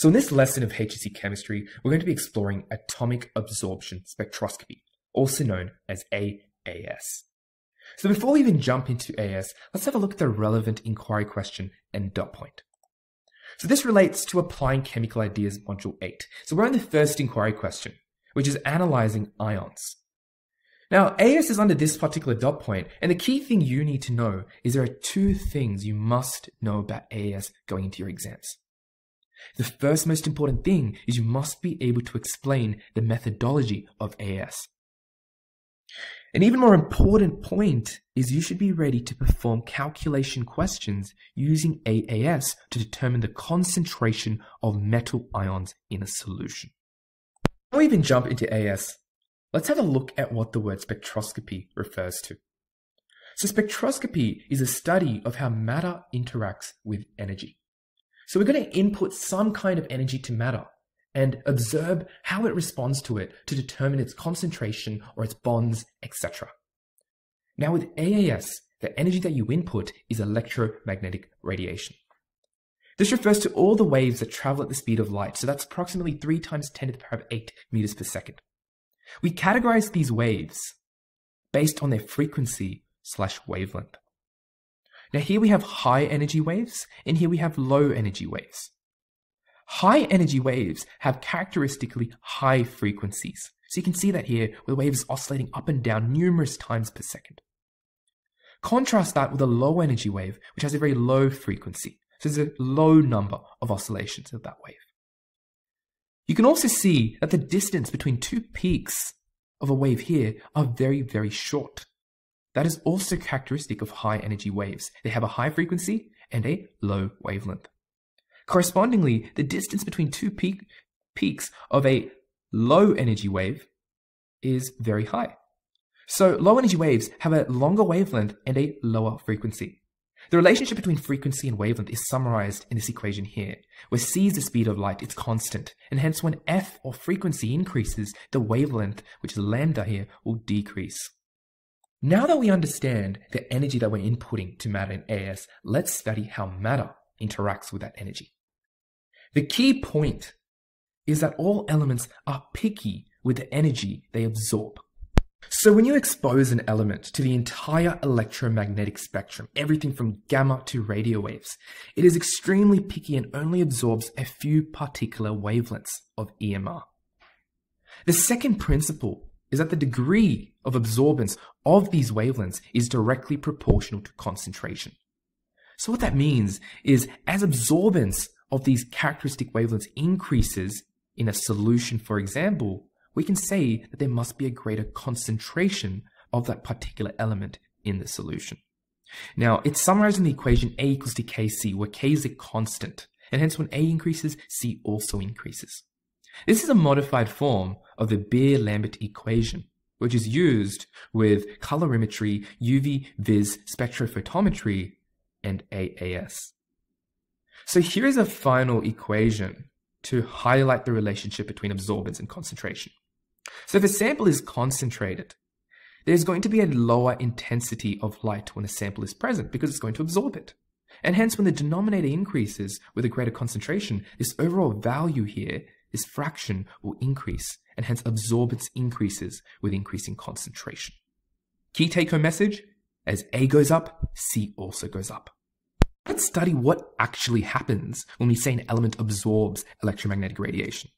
So in this lesson of HSC chemistry, we're going to be exploring atomic absorption spectroscopy, also known as AAS. So before we even jump into AAS, let's have a look at the relevant inquiry question and dot point. So this relates to applying chemical ideas module 8. So we're on the first inquiry question, which is analyzing ions. Now, AAS is under this particular dot point, and the key thing you need to know is there are two things you must know about AAS going into your exams. The first most important thing is you must be able to explain the methodology of AAS. An even more important point is you should be ready to perform calculation questions using AAS to determine the concentration of metal ions in a solution. Before we even jump into AAS, let's have a look at what the word spectroscopy refers to. So spectroscopy is a study of how matter interacts with energy. So we're going to input some kind of energy to matter and observe how it responds to it to determine its concentration or its bonds, etc. Now with AAS, the energy that you input is electromagnetic radiation. This refers to all the waves that travel at the speed of light, so that's approximately 3 times 10 to the power of 8 meters per second. We categorize these waves based on their frequency slash wavelength. Now here we have high energy waves, and here we have low energy waves. High energy waves have characteristically high frequencies. So you can see that here with waves oscillating up and down numerous times per second. Contrast that with a low energy wave, which has a very low frequency. So there's a low number of oscillations of that wave. You can also see that the distance between two peaks of a wave here are very, very short. That is also characteristic of high energy waves. They have a high frequency and a low wavelength. Correspondingly, the distance between two peak, peaks of a low energy wave is very high. So low energy waves have a longer wavelength and a lower frequency. The relationship between frequency and wavelength is summarized in this equation here, where c is the speed of light, it's constant, and hence when f or frequency increases, the wavelength, which is lambda here, will decrease. Now that we understand the energy that we're inputting to matter in AAS, let's study how matter interacts with that energy. The key point is that all elements are picky with the energy they absorb. So when you expose an element to the entire electromagnetic spectrum, everything from gamma to radio waves, it is extremely picky and only absorbs a few particular wavelengths of EMR. The second principle is that the degree of absorbance of these wavelengths is directly proportional to concentration. So what that means is as absorbance of these characteristic wavelengths increases in a solution, for example, we can say that there must be a greater concentration of that particular element in the solution. Now, it's summarized in the equation A equals to Kc, where K is a constant, and hence when A increases, C also increases. This is a modified form of the Beer-Lambert equation, which is used with colorimetry, UV vis spectrophotometry, and AAS. So here's a final equation to highlight the relationship between absorbance and concentration. So if a sample is concentrated, there's going to be a lower intensity of light when a sample is present because it's going to absorb it. And hence, when the denominator increases with a greater concentration, this overall value here, this fraction, will increase, and hence absorbance increases with increasing concentration. Key take home message as A goes up, C also goes up. Let's study what actually happens when we say an element absorbs electromagnetic radiation.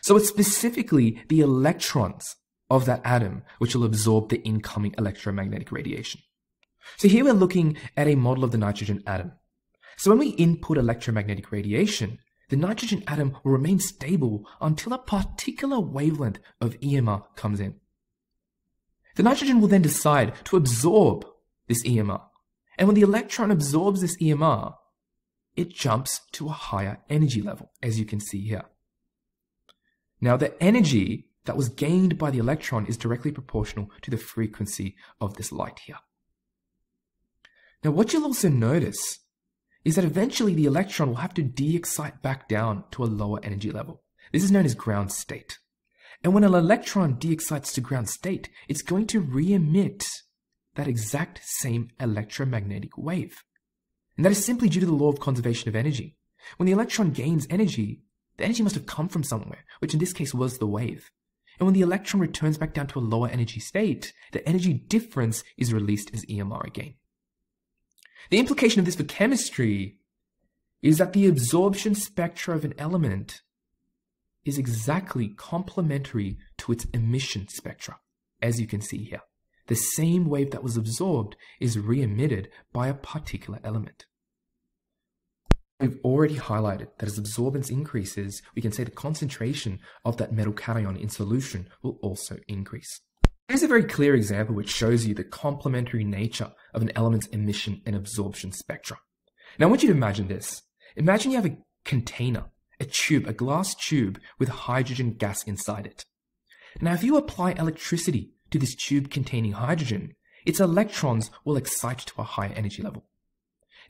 So it's specifically the electrons of that atom which will absorb the incoming electromagnetic radiation. So here we're looking at a model of the nitrogen atom. So when we input electromagnetic radiation, the nitrogen atom will remain stable until a particular wavelength of EMR comes in. The nitrogen will then decide to absorb this EMR and when the electron absorbs this EMR, it jumps to a higher energy level, as you can see here. Now, the energy that was gained by the electron is directly proportional to the frequency of this light here. Now, what you'll also notice is that eventually the electron will have to de-excite back down to a lower energy level. This is known as ground state. And when an electron de-excites to ground state, it's going to re-emit that exact same electromagnetic wave. And that is simply due to the law of conservation of energy. When the electron gains energy, The energy must have come from somewhere, which in this case was the wave. And when the electron returns back down to a lower energy state, the energy difference is released as EMR again. The implication of this for chemistry is that the absorption spectra of an element is exactly complementary to its emission spectra, as you can see here. The same wave that was absorbed is re-emitted by a particular element. We've already highlighted that as absorbance increases, we can say the concentration of that metal cation in solution will also increase. Here's a very clear example which shows you the complementary nature of an element's emission and absorption spectra. Now I want you to imagine this. Imagine you have a container, a tube, a glass tube with hydrogen gas inside it. Now if you apply electricity to this tube containing hydrogen, its electrons will excite to a higher energy level.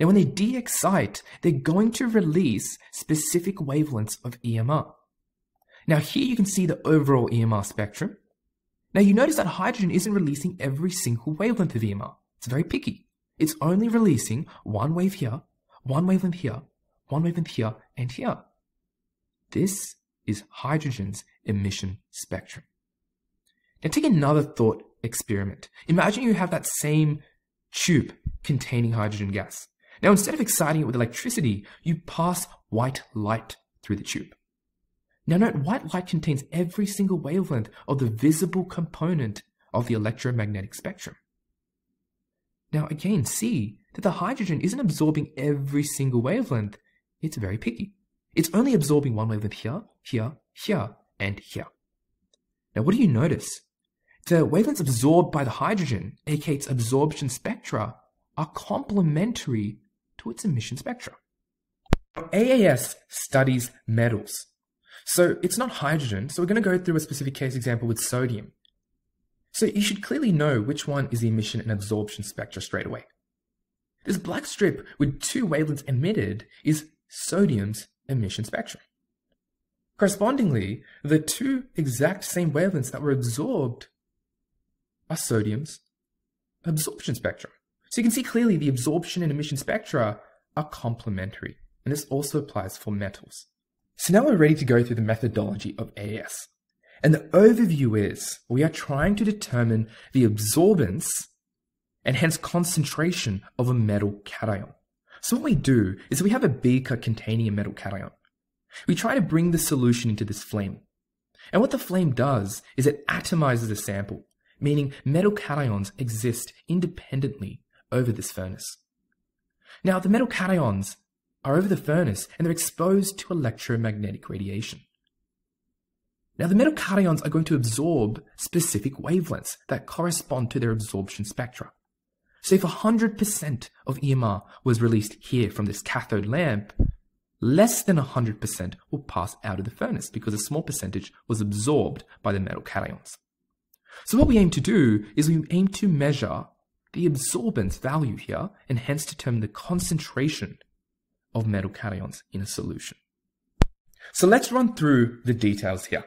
And when they de-excite, they're going to release specific wavelengths of EMR. Now here you can see the overall EMR spectrum. Now you notice that hydrogen isn't releasing every single wavelength of EMR. It's very picky. It's only releasing one wave here, one wavelength here, one wavelength here, and here. This is hydrogen's emission spectrum. Now take another thought experiment. Imagine you have that same tube containing hydrogen gas. Now, instead of exciting it with electricity, you pass white light through the tube. Now note, white light contains every single wavelength of the visible component of the electromagnetic spectrum. Now again, see that the hydrogen isn't absorbing every single wavelength. It's very picky. It's only absorbing one wavelength here, here, here, and here. Now what do you notice? The wavelengths absorbed by the hydrogen, aka its absorption spectra, are complementary to its emission spectra. AAS studies metals. So it's not hydrogen, so we're going to go through a specific case example with sodium. So you should clearly know which one is the emission and absorption spectra straight away. This black strip with two wavelengths emitted is sodium's emission spectrum. Correspondingly, the two exact same wavelengths that were absorbed are sodium's absorption spectrum. So you can see clearly the absorption and emission spectra are complementary, and this also applies for metals. So now we're ready to go through the methodology of AAS. And the overview is we are trying to determine the absorbance and hence concentration of a metal cation. So what we do is we have a beaker containing a metal cation. We try to bring the solution into this flame. And what the flame does is it atomizes a sample, meaning metal cations exist independently over this furnace. Now, the metal cations are over the furnace and they're exposed to electromagnetic radiation. Now, the metal cations are going to absorb specific wavelengths that correspond to their absorption spectra. So if 100% of EMR was released here from this cathode lamp, less than 100% will pass out of the furnace because a small percentage was absorbed by the metal cations. So what we aim to do is we aim to measure the absorbance value here and hence determine the concentration of metal cations in a solution. So let's run through the details here.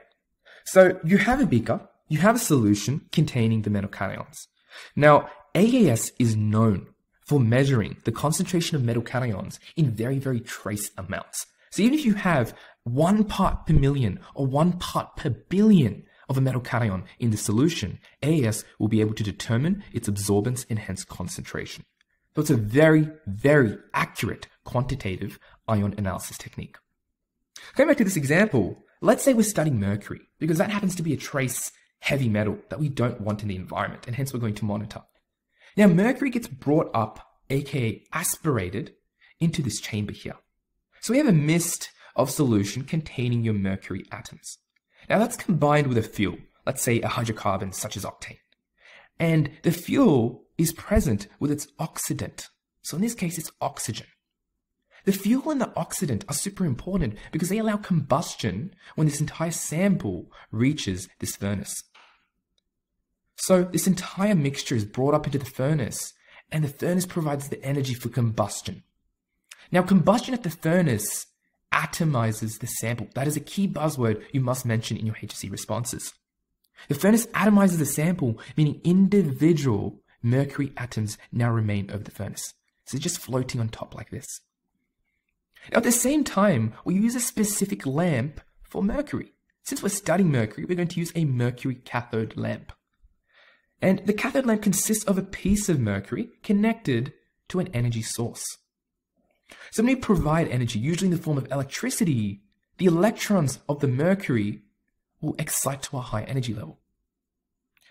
So you have a beaker, you have a solution containing the metal cations. Now, AAS is known for measuring the concentration of metal cations in very, very trace amounts. So even if you have one part per million or one part per billion of a metal cation in the solution, AAS will be able to determine its absorbance and hence concentration. So it's a very, very accurate quantitative ion analysis technique. Going back to this example, let's say we're studying mercury, because that happens to be a trace heavy metal that we don't want in the environment, and hence we're going to monitor. Now, mercury gets brought up, aka aspirated, into this chamber here. So we have a mist of solution containing your mercury atoms. Now that's combined with a fuel, let's say a hydrocarbon such as octane. And the fuel is present with its oxidant. So in this case, it's oxygen. The fuel and the oxidant are super important because they allow combustion when this entire sample reaches this furnace. So this entire mixture is brought up into the furnace and the furnace provides the energy for combustion. Now combustion at the furnace atomizes the sample. That is a key buzzword you must mention in your HSC responses. The furnace atomizes the sample, meaning individual mercury atoms now remain over the furnace. So just floating on top like this. Now, at the same time, we use a specific lamp for mercury. Since we're studying mercury, we're going to use a mercury cathode lamp. And the cathode lamp consists of a piece of mercury connected to an energy source. So when we provide energy, usually in the form of electricity, the electrons of the mercury will excite to a high energy level.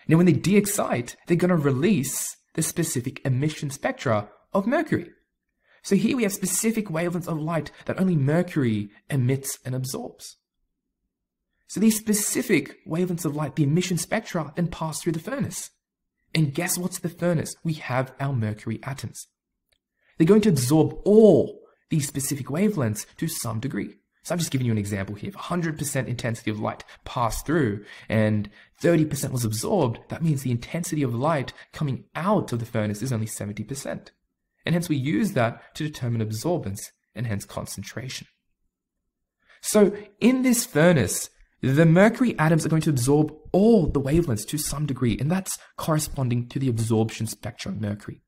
Now when they de-excite, they're going to release the specific emission spectra of mercury. So here we have specific wavelengths of light that only mercury emits and absorbs. So these specific wavelengths of light, the emission spectra, then pass through the furnace. And guess what's the furnace? We have our mercury atoms. They're going to absorb all these specific wavelengths to some degree. So I'm just giving you an example here. If 100% intensity of light passed through and 30% was absorbed, that means the intensity of light coming out of the furnace is only 70%. And hence we use that to determine absorbance and hence concentration. So in this furnace, the mercury atoms are going to absorb all the wavelengths to some degree, and that's corresponding to the absorption spectrum of mercury.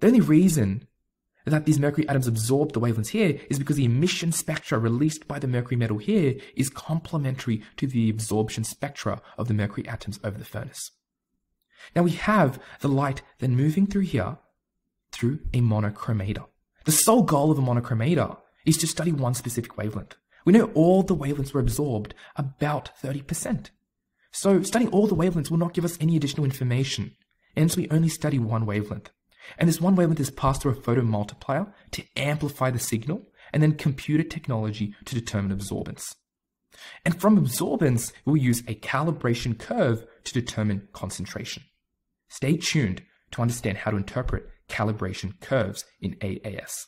The only reason that these mercury atoms absorb the wavelengths here is because the emission spectra released by the mercury metal here is complementary to the absorption spectra of the mercury atoms over the furnace. Now we have the light then moving through here through a monochromator. The sole goal of a monochromator is to study one specific wavelength. We know all the wavelengths were absorbed, about 30%. So studying all the wavelengths will not give us any additional information, hence we only study one wavelength. And this one wavelength is passed through a photomultiplier to amplify the signal, and then computer technology to determine absorbance. And from absorbance, we'll use a calibration curve to determine concentration. Stay tuned to understand how to interpret calibration curves in AAS.